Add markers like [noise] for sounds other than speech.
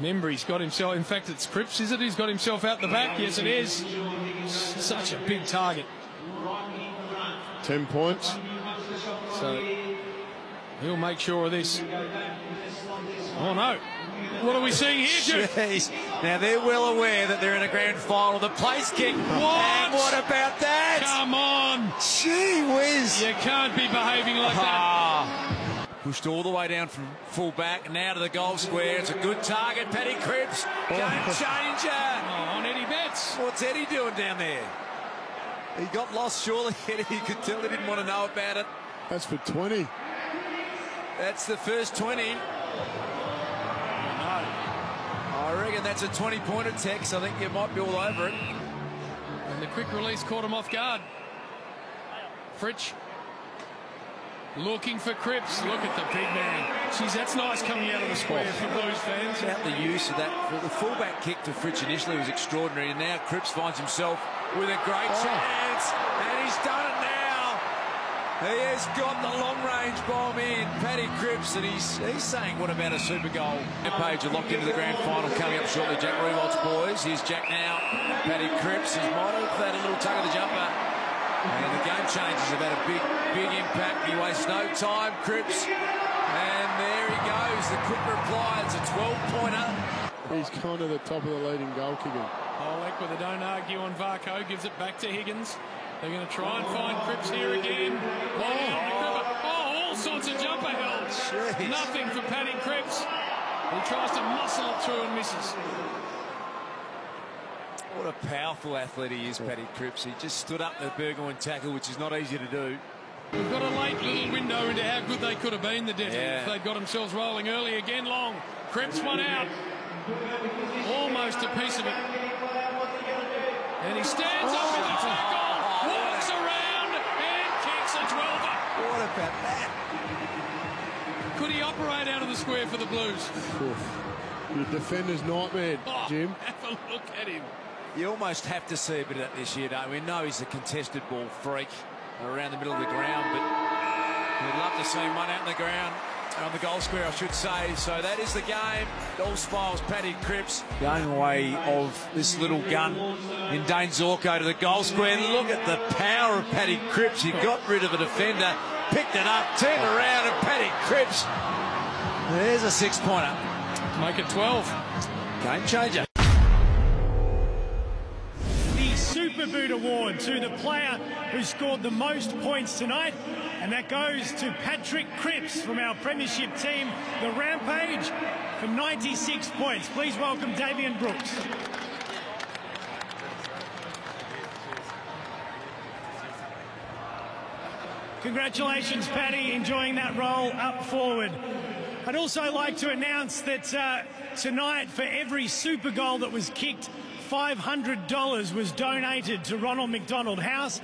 Membry's got himself, in fact, it's Cripps, is it? He's got himself out the back. Yes, it is. Such a big target. 10 points. So he'll make sure of this. Oh no. What are we seeing here, Duke? Jeez. Now they're well aware that they're in a grand final. The place kick. What? And what about that? Come on. Gee whiz. You can't be behaving like that. Ah. Pushed all the way down from full back, now to the goal square. It's a good target. Paddy Cripps, game oh. changer. Oh, on Eddie Betts. What's Eddie doing down there? He got lost, surely. [laughs] Eddie, you could tell he didn't want to know about it. That's for 20. That's the first 20. I reckon that's a 20-pointer Tex. I think you might be all over it. And the quick release caught him off guard. Fritsch looking for Cripps. Look at the big man. Jeez, that's nice coming out of the square for Blues fans. About the use of that. The fullback kick to Fritsch initially was extraordinary, and now Cripps finds himself with a great Oh. chance, and he's done it now. He has got the long-range bomb in, Paddy Cripps, and he's he's saying, what about a super goal? Page are locked into the grand final coming up shortly. Jack Riewoldt's boys. Here's Jack now. Paddy Cripps has might have had a little tug of the jumper. And the game changes have had a big, big impact. He wastes no time, Cripps. And there he goes, the quick reply. It's a 12-pointer. He's kind of the top of the leading goal kicker. Oh, Olek with a don't argue on Varcoe gives it back to Higgins. They're going to try and find Cripps here again. Oh, McGregor. oh all sorts of jumper held. Nothing for Paddy Cripps. He tries to muscle it through and misses. What a powerful athlete he is, Paddy Cripps. He just stood up the Burgoyne tackle, which is not easy to do. We've got a late little window into how good they could have been, the Devils. Yeah. If they'd got themselves rolling early again, long. Cripps one out. Almost a piece of it. And he stands up in the oh. tackle, oh, walks around, and kicks a 12er. What about that? Could he operate out of the square for the Blues? Oof. Your defender's nightmare, Oh, Jim. [laughs] Have a look at him. You almost have to see a bit of that this year, don't we? We know he's a contested ball freak around the middle of the ground, but we'd love to see him run out in the ground. On the goal square, I should say. So that is the game. All smiles, Paddy Cripps. Going away of this little gun in Dane Zorko to the goal square. Look at the power of Paddy Cripps. He got rid of a defender, picked it up, turned around, and Paddy Cripps. There's a six-pointer. Make it 12. Game changer. Super Boot Award to the player who scored the most points tonight. And that goes to Patrick Cripps from our Premiership team, the Rampage, for 96 points. Please welcome Davian Brooks. Congratulations, Paddy, enjoying that role up forward. I'd also like to announce that uh, tonight, for every super goal that was kicked, $500 was donated to Ronald McDonald House.